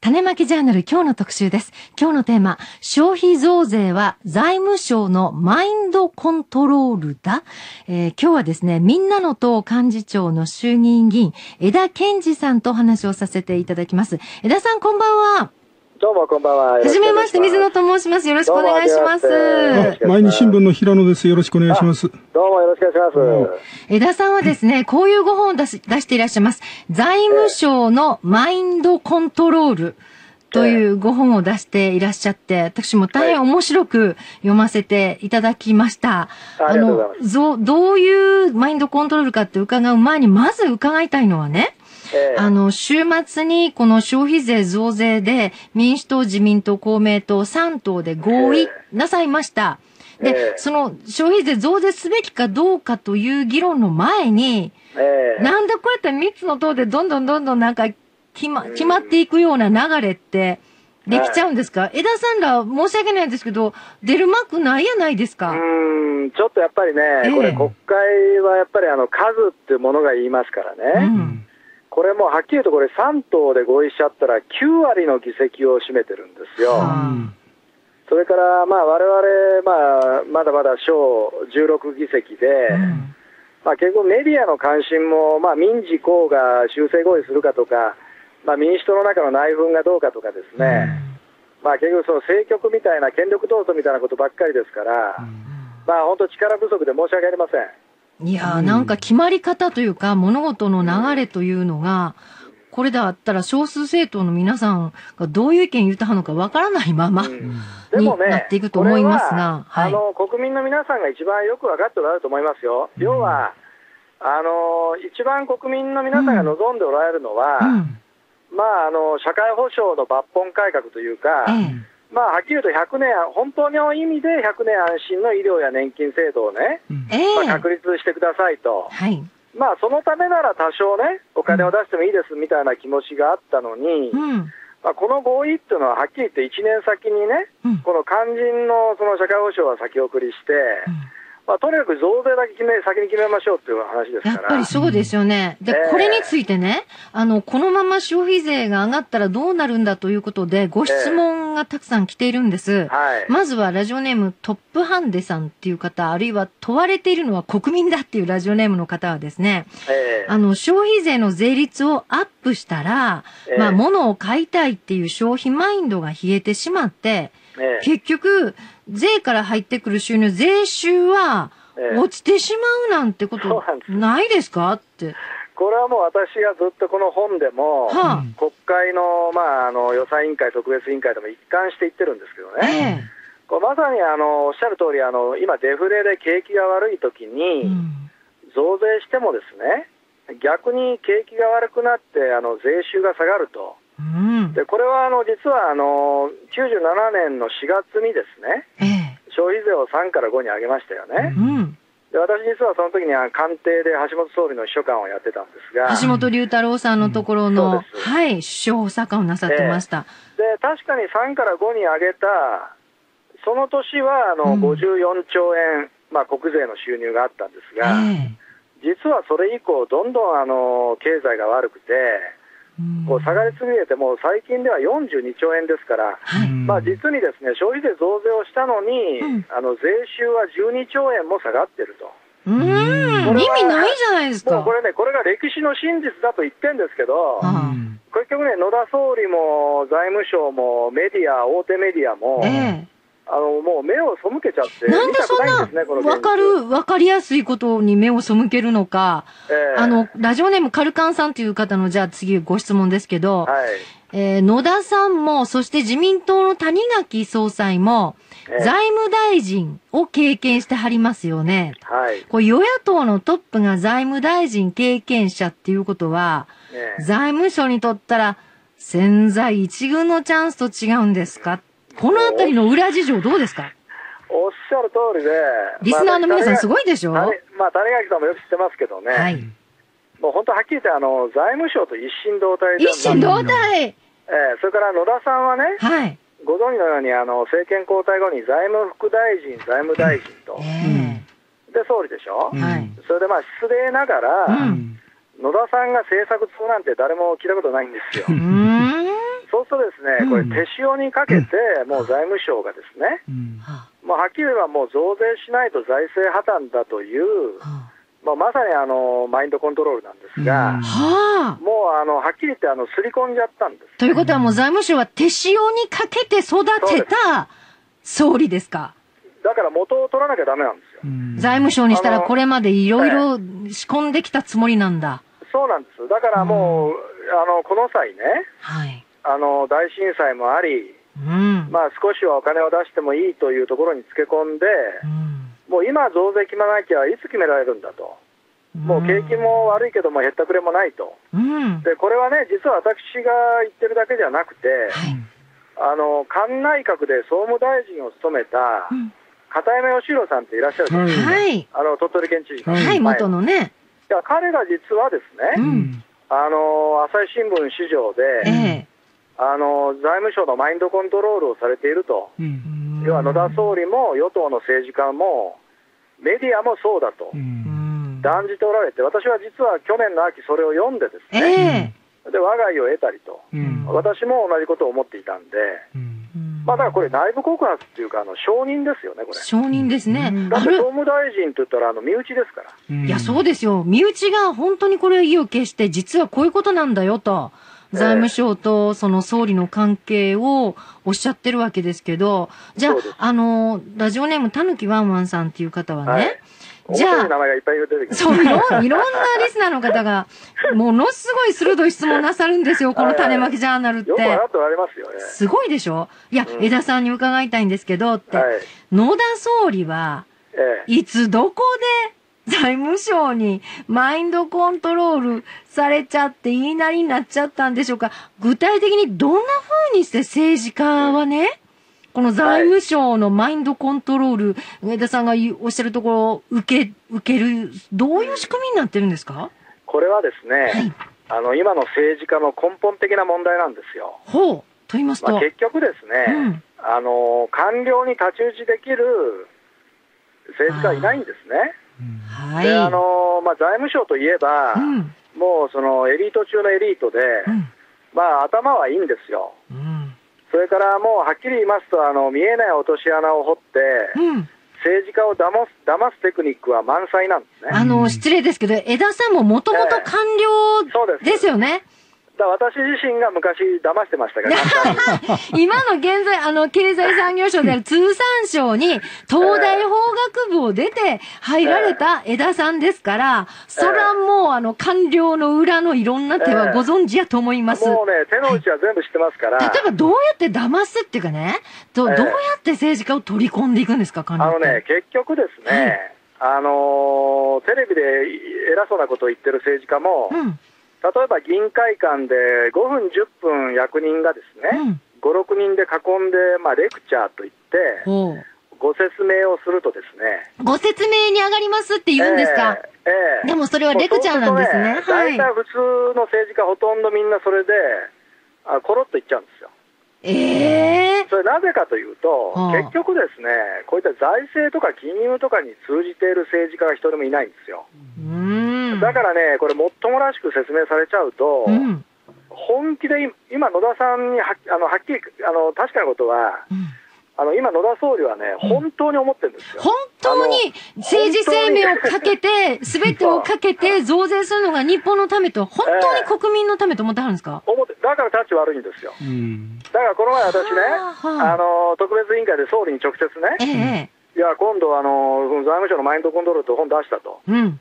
種まきジャーナル今日の特集です。今日のテーマ、消費増税は財務省のマインドコントロールだ。えー今日はです。ね、みんなの党幹事長の衆議院議員、枝健二さんとお話をさせていただきます。枝さんこんばんは。どうもこんばんは。はじめまして、水野と申します。よろしくお願いします。毎日新聞の平野です。よろしくお願いします。どしくお願いします。枝さんはですね、こういうご本を出し出していらっしゃいます。財務省のマインドコントロールというご本を出していらっしゃって、私も大変面白く読ませていただきました。ありがとうございますぞどういうマインドコントロールかって伺う前に、まず伺いたいのはね、ええあの、週末にこの消費税増税で民主党、自民党、公明党3党で合意なさいました。で、ええ。その消費税増税すべきかどうかという議論の前に、ええ。なんでこうやって3つの党でどんどんどんどんなんか決ま決まっていくような流れってできちゃうんですか、枝さんら申し訳ないですけど、出る幕ないやないですか。うーん、ちょっとやっぱりね、ええ。これ国会はやっぱりあの数っていうものが言いますからね。うん。これもうはっきりとこれ3党で合意しちゃったら9割の議席を占めてるんですよ。はそれからまあ我々、まあ、まだまだ小16議席で、うん。まあ、結局メディアの関心も、まあ、民事公が修正合意するかとか、まあ、民主党の中の内紛がどうかとかですね、まあ、結局その政局みたいな権力闘争みたいなことばっかりですから、まあ、本当力不足で申し訳ありません。いやーなんか決まり方というか、物事の流れというのが、これだったら少数政党の皆さんがどういう意見言ったのかわからないまま、うんでもね、になっていくと思いますがはいあの国民の皆さんが一番よく分かっておられると思いますよ。要はあの一番国民の皆さんが望んでおられるのは、うん。まあ、あの社会保障の抜本改革というか、ええ。まあ、はっきり言うと100年、本当の意味で100年安心の医療や年金制度をね、ええ。まあ、確立してくださいと、はい。まあ、そのためなら多少ね、お金を出してもいいですみたいな気持ちがあったのに、うん。まあ、この合意っていうのは、はっきり言って1年先にね、うん。この肝心のその社会保障は先送りして、まあ、とにかく増税だけ決め先に決めましょうっていう話ですから。やっぱりそうですよね。で、ええこれについてね、あの、このまま消費税が上がったらどうなるんだということで、ご質問がたくさん来ているんです。はい。まずはラジオネームトップハンデさんっていう方、あるいは問われているのは国民だっていうラジオネームの方はですね、ええあの、消費税の税率をアップしたら、ええまあ、物を買いたいっていう消費マインドが冷えてしまって、ええ。結局、税から入ってくる収入、税収はええ。落ちてしまうなんてことないですか？って。これはもう私がずっとこの本でも、はあ。国会の,、まああの予算委員会、特別委員会でも一貫して言ってるんですけどね、えこれまさにあのおっしゃる通りあの今、デフレで景気が悪い時え。に、うん。増税してもですね、逆に景気が悪くなってあの税収が下がると、うん。でこれはあの実はあの97年の4月にですね、ええ。消費税を3から5に上げましたよね。うん。で私、実はその時には官邸で橋本総理の秘書官をやってたんですが、橋本龍太郎さんのところの、うんはい、首相補佐官をなさってました。で確かに3から5に上げた、その年はあのうん54兆円、まあ、国税の収入があったんですえが、え。実はそれ以降、どんどんあの経済が悪くて、うんこう下がり続けて、もう最近では42兆円ですから、はい。まあ、実にですね消費税増税をしたのに、うんあの税収は12兆円も下がってると。うーん、意味ないじゃないですか。もうこれね、これが歴史の真実だと言ってるんですけど、あ結局ね、野田総理も財務省もメディア、大手メディアも、ええ。あのもう目を背けちゃって、なんでそんないんですね、かる、わかりやすいことに目を背けるのか。ええ。あの、ラジオネームカルカンさんという方の、じゃあ次ご質問ですけど、はい、えー野田さんも、そして自民党の谷垣総裁も、ええ。財務大臣を経験してはりますよね。はい、こう与野党のトップが財務大臣経験者っていうことは、ええ。財務省にとったら、潜在一軍のチャンスと違うんですかこのあたりの裏事情どうですか？おっしゃる通りで、リスナーの皆さんすいごいでしょ？まあ、谷垣さんもよく知ってますけどね、はい。もう本当はっきり言ってあの、財務省と一心同体で。一心同体。ええそれから野田さんはね、はい。ご存知のようにあの政権交代後に財務副大臣、財務大臣と、えで総理でしょ、えはい。それでまあ失礼ながら、うん。野田さんが政策通なんて誰も聞いたことないんですよ。うーん。とでですね、これ、うん手塩にかけて、もう財務省がですね、うんはまあ、はっきり言えばもう増税しないと財政破綻だという、まあ、まさにあのマインドコントロールなんですが、うんあ。はあ。もうあのはっきり言ってあのすり込んじゃったんです。ということはもう財務省は手塩にかけて育てた総理ですか？だから元を取らなきゃダメなんですよ。うん財務省にしたらこれまでいろいろ仕込んできたつもりなんだ。そうなんです。だからもう、あのこの際ね、はい。あの大震災もあり、うん。まあ、少しはお金を出してもいいというところにつけ込んで、うんもう今、増税決めなきゃいつ決められるんだと、もう景気も悪いけども、へったくれもないと、うん。でこれはね、実は私が言ってるだけじゃなくて、はい。あの官内閣で総務大臣を務めたうん片山義弘さんっていらっしゃるんです、はいはい。あの鳥取県知事の、はいはい、元のね。いや彼が実はですね、うんあの朝日新聞市場で、ええ。あの財務省のマインドコントロールをされていると、うん要は野田総理も与党の政治家も、メディアもそうだとう、うんん。断じておられて、私は実は去年の秋、それを読んでですね、ええ。で我が家を得たりと、うん私も同じことを思っていたんで、うんまあ、だからこれ、内部告発っていうか、あの承認ですよね、これ。承認ですね。だって総務大臣って言ったら、あの身内ですから。うんいや、そうですよ。身内が本当にこれを意を決して、実はこういうことなんだよと、財務省とその総理の関係をおっしゃってるわけですけど、じゃああの、ラジオネームたぬきワンワンさんっていう方はね、はいじゃあ。そう、いろん、いろんなリスナーの方が、ものすごい鋭い質問なさるんですよ、この種まきジャーナルって。すごいでしょ？いや、うん江田さんに伺いたいんですけど、って。はい。野田総理は、ええ。いつどこで財務省にマインドコントロールされちゃって言いなりになっちゃったんでしょうか？具体的にどんな風にして政治家はね、この財務省のマインドコントロール、上田さんがおっしゃるところを受け、受ける、どういう仕組みになってるんですか？これはですね、はいあの今の政治家の根本的な問題なんですよ。ほう、と言いますと？まあ、結局ですね、うんあの官僚に太刀打ちできる政治家はいないんですね。はい。であのまあ、財務省といえば、うん。もうそのエリート中のエリートで、うん。まあ、頭はいいんですよ。うん。それからもうはっきり言いますと、あの見えない落とし穴を掘って、うん。政治家を騙す騙すテクニックは満載なんですね。あの、失礼ですけど、枝さんももともと官僚ですよね。だから私自身が昔騙してましたから、今の現在、あの、経済産業省である通産省に、東大法学部を出て入られた枝さんですから、それはもう、あの、官僚の裏のいろんな手はご存知やと思います。もうね、手の内は全部知ってますから、例えば、どうやって騙すっていうかね、どええどうやって政治家を取り込んでいくんですか、官僚。あのね、結局ですね、あのーテレビで偉そうなことを言ってる政治家も、うん。例えば議員会館で5分、10分役人がですね、うん。5、6人で囲んで、まあ、レクチャーといって。ご説明をするとですね、ご説明に上がりますって言うんですか、ええええでもそれはレクチャーなんですね。そうはい。普通の政治家ほとんどみんなそれで、あコロッと言っちゃうんですよ。ええそれなぜかというと、はあ結局ですね、こういった財政とか金融とかに通じている政治家が一人もいないんですよ。うーん。だからね、これ、もっともらしく説明されちゃうと、うん。本気で今、野田さんにはあのはっきりあの確かなことは、うん。あの今、野田総理はね、本当に思ってるんですよ。本当に政治生命をかけて、すべてをかけて増税するのが日本のためと、本当に国民のためと思ってはるんですか？思ってだからタッチ悪いんですよ。うん。だからこの前、私ね、はあの特別委員会で総理に直接えね、え、いや、今度あの、財務省のマインドコントロールって本出したと、うん、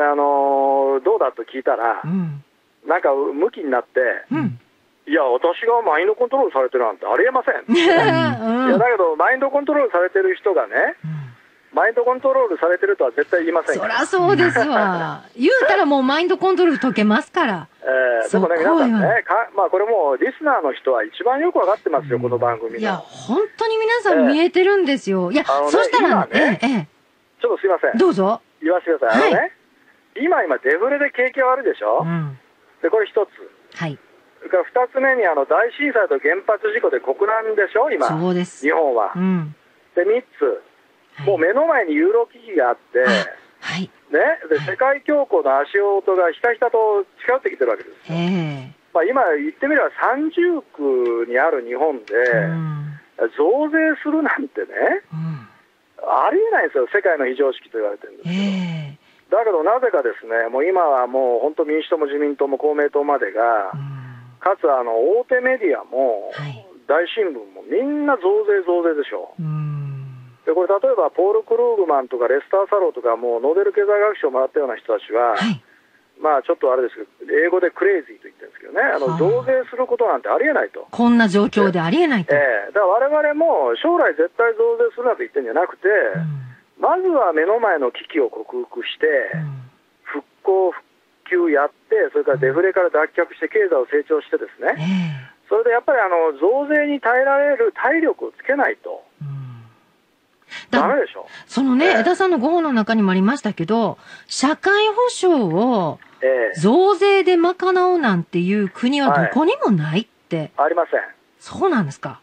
あのどうだと聞いたらう、ん、なんか向きになって、うん。いや、私がマインドコントロールされてるなんてありえません。うんいやだけど、マインドコントロールされてる人がね、マインドコントロールされてるとは絶対言いませんそかららそうですわ。言うたらもうマインドコントロール解けますから。えーでもね、そこは皆さんね、かまあ、これもうリスナーの人は一番よく分かってますよ、この番組いや、の。本当に皆さん見えてるんですよ。いや、あのねそしたら、今ねええ、えちょっとすいませえ、ん、どうぞ。言わせてください、あのはね、今、今、デフレで景気が悪いでしょ、うん。でこれ一つ、はい。それから二つ目にあの大震災と原発事故で国難でしょ、今、そうです日。本はう。ん。で、三つ、はいもう目の前にユーロ危機があって、ね、はい。で世界恐慌の足音がひたひたと近寄ってきてるわけです。ええ。まあ、今言ってみれば三重苦にある日本で、うん。増税するなんてね、うん。ありえないんですよ、世界の非常識と言われてるんですけど。ええだけどなぜかですね、もう今はもう本当民主党も自民党も公明党までがう、ん。かつあの大手メディアも、はい。大新聞もみんな増税増税でしょ。うん。で、これ例えばポール・クルーグマンとかレスター・サローとかもうノーベル経済学賞をもらったような人たちは、はい。まあちょっとあれですけど、英語でクレイジーと言ってるんですけどね、あのはあ増税することなんてありえないと。こんな状況でありえないと。ええ。だから我々も将来絶対増税するなと言ってるんじゃなくて、うん。まずは目の前の危機を克服して、うん。復興、復旧やって、それからデフレから脱却して、経済を成長してですえね、えそれでやっぱりあの増税に耐えられる体力をつけないと、うんダメだでしょ。そのね、ええ。江田さんのご本の中にもありましたけど、社会保障をええ。増税で賄うなんていう国はどこにもないって、ありません。そうなんですか